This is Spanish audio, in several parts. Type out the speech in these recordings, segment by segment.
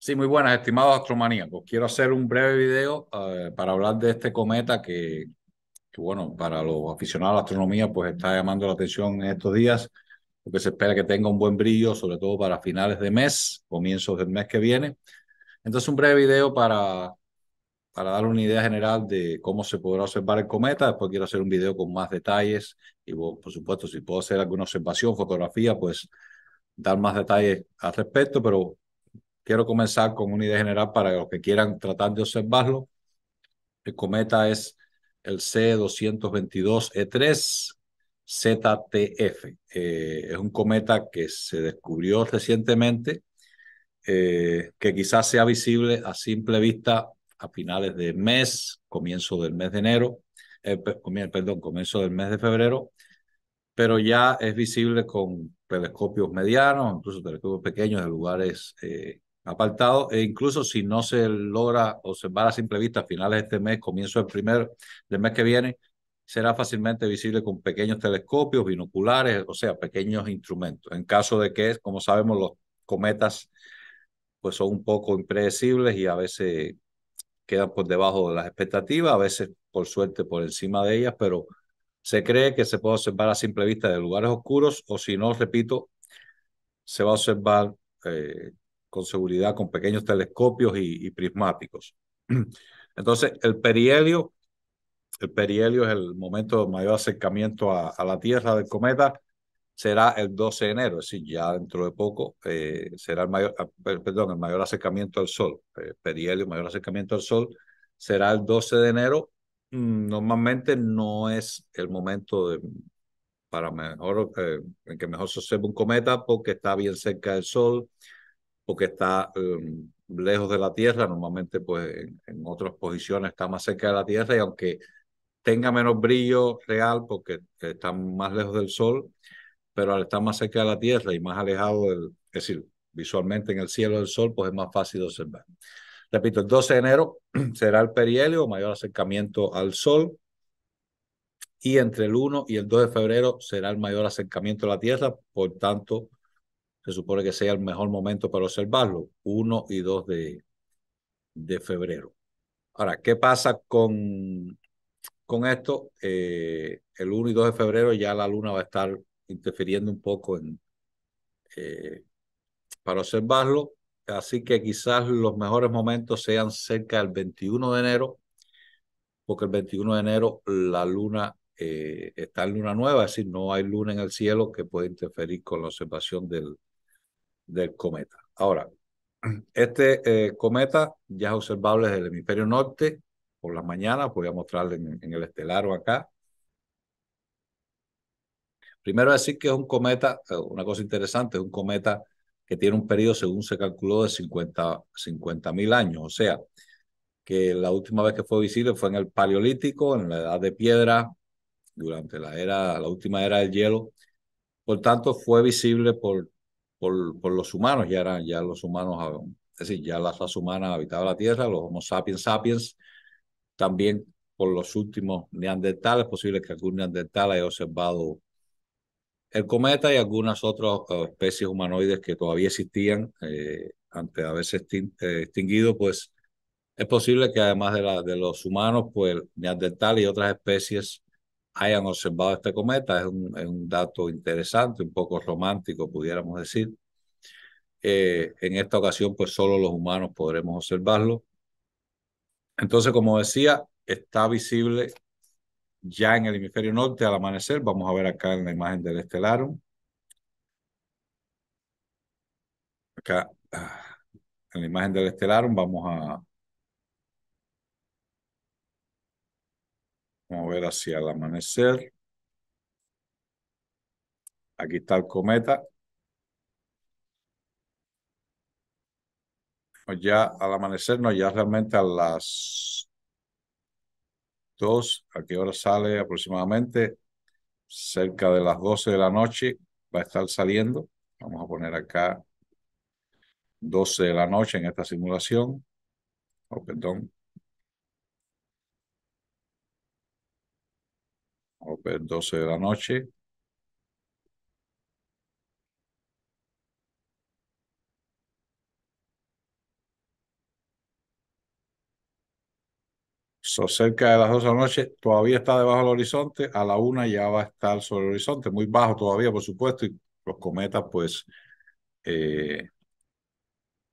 Sí, muy buenas, estimados astromaníacos. Quiero hacer un breve video eh, para hablar de este cometa que, que, bueno, para los aficionados a la astronomía, pues está llamando la atención en estos días, porque se espera que tenga un buen brillo, sobre todo para finales de mes, comienzos del mes que viene. Entonces, un breve video para, para dar una idea general de cómo se podrá observar el cometa. Después quiero hacer un video con más detalles y, por supuesto, si puedo hacer alguna observación, fotografía, pues dar más detalles al respecto, pero quiero comenzar con una idea general para los que quieran tratar de observarlo. El cometa es el C222E3 ZTF. Eh, es un cometa que se descubrió recientemente, eh, que quizás sea visible a simple vista a finales de mes, comienzo del mes de enero, eh, perdón, comienzo del mes de febrero, pero ya es visible con telescopios medianos, incluso telescopios pequeños de lugares eh, apartado e incluso si no se logra observar a simple vista a finales de este mes, comienzo del primer del mes que viene, será fácilmente visible con pequeños telescopios, binoculares, o sea, pequeños instrumentos. En caso de que, como sabemos, los cometas pues son un poco impredecibles y a veces quedan por debajo de las expectativas, a veces por suerte por encima de ellas, pero se cree que se puede observar a simple vista de lugares oscuros o si no, repito, se va a observar eh, con seguridad con pequeños telescopios y, prismáticos. Entonces, el perihelio, el perihelio es el momento de mayor acercamiento a, la Tierra del cometa, será el 12 de enero, es decir, ya dentro de poco eh, será el mayor, ah, perdón, el mayor acercamiento al Sol, eh, perihelio, mayor acercamiento al Sol, será el 12 de enero. Mm, normalmente no es el momento de, para mejor, eh, en que mejor se observe un cometa porque está bien cerca del Sol, porque está em, lejos de la Tierra, normalmente pues en, otras posiciones está más cerca de la Tierra y aunque tenga menos brillo real porque está más lejos del Sol, pero al estar más cerca de la Tierra y más alejado del, es decir, visualmente en el cielo del Sol, pues es más fácil de observar. Repito, el 12 de enero será el perihelio, mayor acercamiento al Sol, y entre el 1 y el 2 de febrero será el mayor acercamiento a la Tierra, por tanto, se supone que sea el mejor momento para observarlo, 1 y 2 de, de febrero. Ahora, ¿qué pasa con, con esto? Eh, el 1 y 2 de febrero ya la luna va a estar interfiriendo un poco en, eh, para observarlo, así que quizás los mejores momentos sean cerca del 21 de enero, porque el 21 de enero la luna eh, está en luna nueva, es decir, no hay luna en el cielo que pueda interferir con la observación del, del cometa. Ahora, este eh, cometa ya es observable desde el hemisferio norte por la mañana, voy a mostrarle en, el estelar o acá. Primero decir que es un cometa, eh, una cosa interesante, es un cometa que tiene un periodo, según se calculó, de 50 mil años. O sea, que la última vez que fue visible fue en el Paleolítico, en la Edad de Piedra, durante la era, la última era del hielo. Por tanto, fue visible por por, los humanos, ya eran ya los humanos, es decir, ya la raza humana habitaba la Tierra, los Homo sapiens sapiens, también por los últimos neandertales, es posible que algún neandertal haya observado el cometa y algunas otras eh, especies humanoides que todavía existían eh, antes de haberse eh, extinguido, pues es posible que además de, de los humanos, pues neandertal y otras especies hayan observado este cometa. Es un, es un dato interesante, un poco romántico, pudiéramos decir. Eh, en esta ocasión, pues solo los humanos podremos observarlo. Entonces, como decía, está visible ya en el hemisferio norte al amanecer. Vamos a ver acá en la imagen del estelarum. Acá, ah, en la imagen del estelarum, vamos a Vamos a ver hacia el amanecer. Aquí está el cometa. Pues ya al amanecer, no, ya realmente a las dos, ¿a qué hora sale aproximadamente? Cerca de las 12 de la noche va a estar saliendo. Vamos a poner acá 12 de la noche en esta simulación. Oh, perdón, a ver, 12 de la noche. So, cerca de las 12 de la noche todavía está debajo del horizonte, a la una ya va a estar sobre el horizonte, muy bajo todavía, por supuesto, y los cometas pues eh,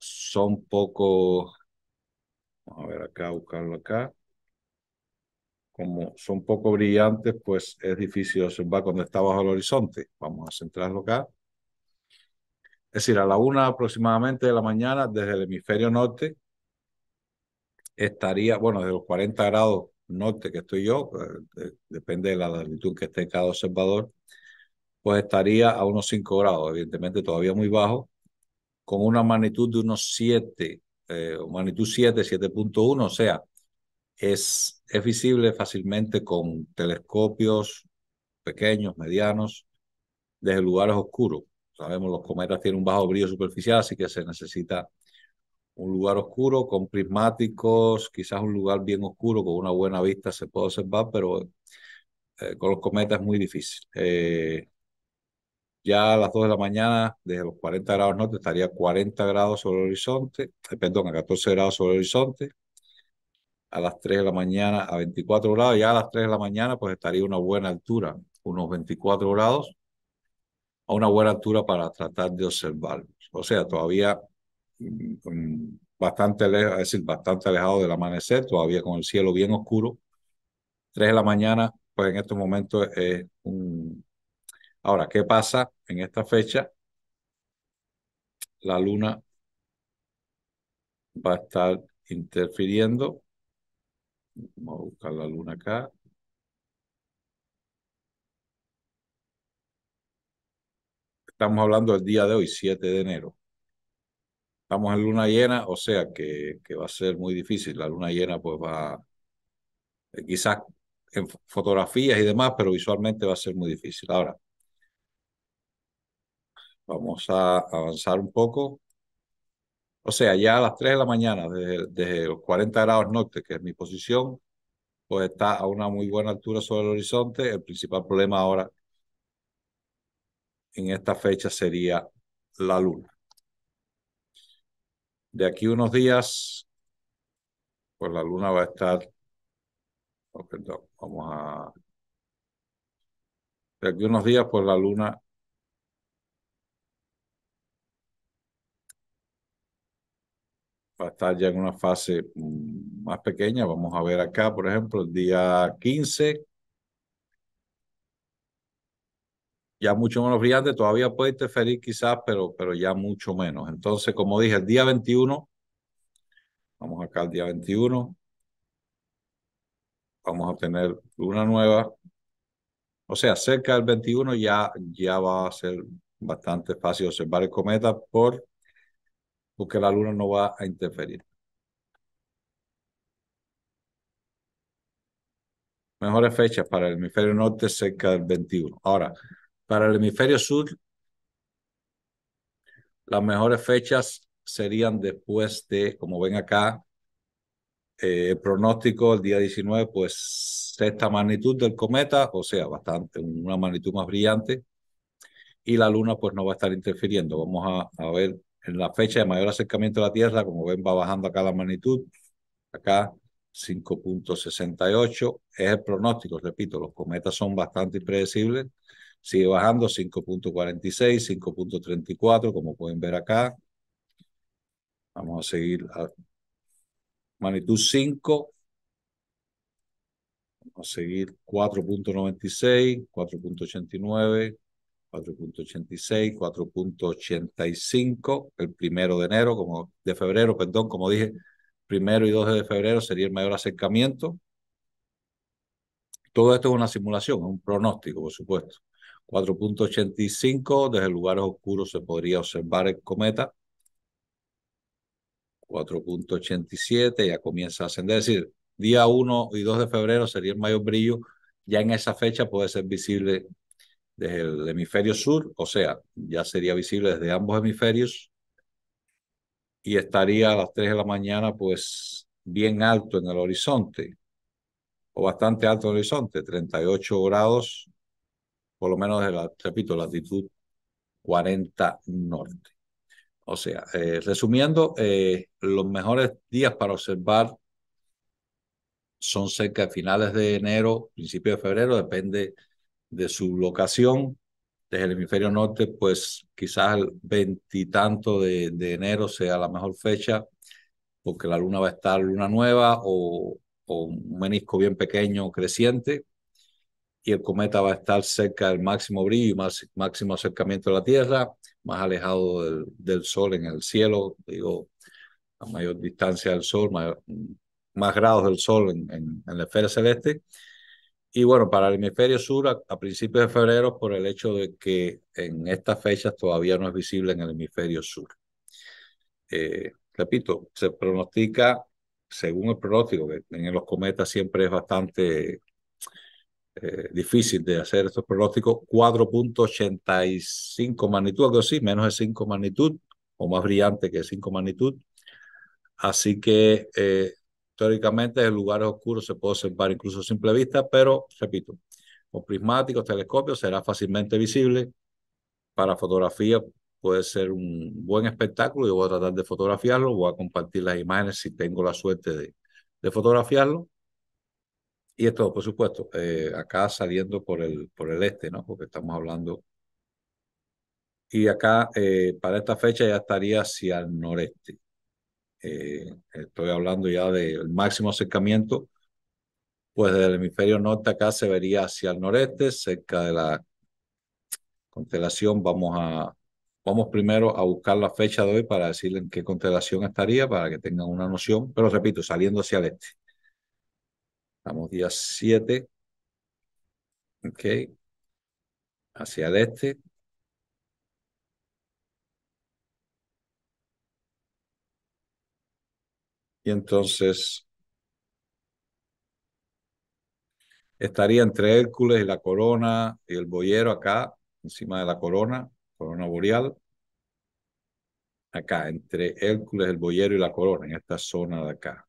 son poco, a ver acá, buscarlo acá como son poco brillantes, pues es difícil observar cuando está bajo el horizonte. Vamos a centrarlo acá. Es decir, a la una aproximadamente de la mañana, desde el hemisferio norte, estaría, bueno, de los 40 grados norte que estoy yo, eh, depende de la latitud que esté cada observador, pues estaría a unos 5 grados, evidentemente todavía muy bajo, con una magnitud de unos 7, eh, magnitud 7, 7.1, o sea, es, es visible fácilmente con telescopios pequeños, medianos, desde lugares oscuros. Sabemos, los cometas tienen un bajo brillo superficial, así que se necesita un lugar oscuro con prismáticos, quizás un lugar bien oscuro con una buena vista se puede observar, pero eh, con los cometas es muy difícil. Eh, ya a las 2 de la mañana, desde los 40 grados norte, estaría 40 grados sobre el horizonte, eh, perdón, a 14 grados sobre el horizonte. A las 3 de la mañana a 24 grados, ya a las 3 de la mañana pues estaría una buena altura, unos 24 grados, a una buena altura para tratar de observarlos. O sea, todavía mm, bastante lejos, es decir, bastante alejado del amanecer, todavía con el cielo bien oscuro. 3 de la mañana, pues en estos momentos es un... Ahora, ¿qué pasa en esta fecha? La luna va a estar interfiriendo. Vamos a buscar la luna acá. Estamos hablando del día de hoy, 7 de enero. Estamos en luna llena, o sea que, que va a ser muy difícil. La luna llena pues va, eh, quizás en fotografías y demás, pero visualmente va a ser muy difícil. Ahora, vamos a avanzar un poco. O sea, ya a las 3 de la mañana, desde, los 40 grados norte, que es mi posición, pues está a una muy buena altura sobre el horizonte. El principal problema ahora en esta fecha sería la luna. De aquí unos días, pues la luna va a estar, oh, perdón, vamos a, de aquí unos días, pues la luna va a estar ya en una fase mm, más pequeña. Vamos a ver acá, por ejemplo, el día 15, ya mucho menos brillante, todavía puede interferir quizás, pero, pero ya mucho menos. Entonces, como dije, el día 21, vamos acá al día 21, vamos a tener luna nueva. O sea, cerca del 21 ya, ya va a ser bastante fácil observar el cometa por, porque la luna no va a interferir. Mejores fechas para el hemisferio norte cerca del 21. Ahora, para el hemisferio sur, las mejores fechas serían después de, como ven acá, eh, el pronóstico el día 19, pues sexta magnitud del cometa, o sea, bastante, una magnitud más brillante, y la luna pues no va a estar interfiriendo. Vamos a, a ver en la fecha de mayor acercamiento a la Tierra, como ven va bajando acá la magnitud, acá 5.68, es el pronóstico, repito, los cometas son bastante impredecibles, sigue bajando 5.46, 5.34, como pueden ver acá. Vamos a seguir a magnitud 5. Vamos a seguir 4.96, 4.89, 4.86, 4.85, el primero de enero, como de febrero, perdón, como dije, primero y 2 de febrero sería el mayor acercamiento. Todo esto es una simulación, es un pronóstico, por supuesto. 4.85, desde lugares oscuros se podría observar el cometa. 4.87, ya comienza a ascender, es decir, día 1 y 2 de febrero sería el mayor brillo, ya en esa fecha puede ser visible desde el hemisferio sur, o sea, ya sería visible desde ambos hemisferios y estaría a las 3 de la mañana pues bien alto en el horizonte, o bastante alto en el horizonte, 38 grados por lo menos de la, repito, latitud 40 norte. O sea, eh, resumiendo, eh, los mejores días para observar son cerca de finales de enero, principios de febrero, depende de su locación. Desde el hemisferio norte, pues quizás el veintitanto de, de enero sea la mejor fecha, porque la luna va a estar luna nueva o, o un menisco bien pequeño creciente y el cometa va a estar cerca del máximo brillo y máximo acercamiento a la Tierra, más alejado del, del, Sol en el cielo, digo, a mayor distancia del Sol, más grados del Sol en, en, en, la esfera celeste. Y bueno, para el hemisferio sur, a, a, principios de febrero, por el hecho de que en estas fechas todavía no es visible en el hemisferio sur. Eh, repito, se pronostica, según el pronóstico, que en los cometas siempre es bastante eh, difícil de hacer estos pronósticos, 4.85 magnitud, algo así, menos de 5 magnitud, o más brillante que 5 magnitud. Así que eh, teóricamente en lugares oscuros se puede observar incluso a simple vista, pero repito, con prismáticos, telescopios será fácilmente visible. Para fotografía puede ser un buen espectáculo. Yo voy a tratar de fotografiarlo, voy a compartir las imágenes si tengo la suerte de, de fotografiarlo. Y esto, por supuesto, eh, acá saliendo por el, por el este, ¿no? Porque estamos hablando. Y acá, eh, para esta fecha, ya estaría hacia el noreste. Eh, estoy hablando ya del máximo acercamiento. Pues del hemisferio norte acá se vería hacia el noreste, cerca de la constelación. Vamos a, vamos primero a buscar la fecha de hoy para decirle en qué constelación estaría, para que tengan una noción. Pero repito, saliendo hacia el este. Estamos día 7. Ok. Hacia el este. Y entonces estaría entre Hércules y la corona y el boyero acá, encima de la corona, corona boreal. Acá, entre Hércules, el boyero y la corona, en esta zona de acá.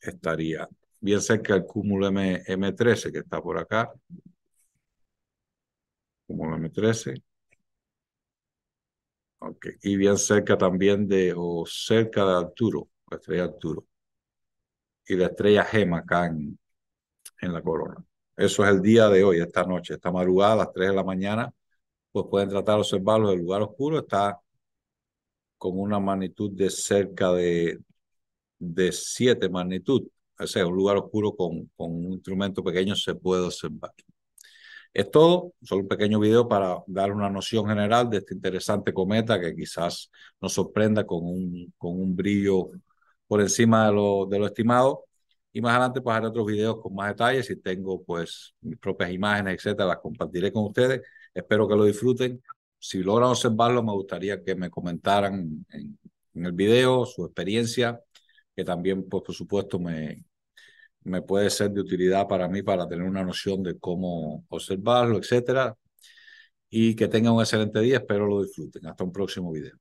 Estaría bien cerca del cúmulo M, M13 que está por acá. Cúmulo M13. Okay. Y bien cerca también de, o cerca de Arturo, la estrella Arturo. Y la estrella Gema acá en, la corona. Eso es el día de hoy, esta noche, esta madrugada, a las 3 de la mañana, pues pueden tratar de observarlo del lugar oscuro. Está con una magnitud de cerca de, de 7 magnitud o sea, un lugar oscuro con, con un instrumento pequeño se puede observar. Es todo, solo un pequeño video para dar una noción general de este interesante cometa que quizás nos sorprenda con un, con un brillo por encima de lo, de lo estimado. Y más adelante pues haré otros videos con más detalles y tengo pues mis propias imágenes, etcétera, las compartiré con ustedes. Espero que lo disfruten. Si logran observarlo, me gustaría que me comentaran en, en el video su experiencia que también, pues, por supuesto, me, me puede ser de utilidad para mí para tener una noción de cómo observarlo, etcétera. Y que tengan un excelente día, espero lo disfruten. Hasta un próximo video.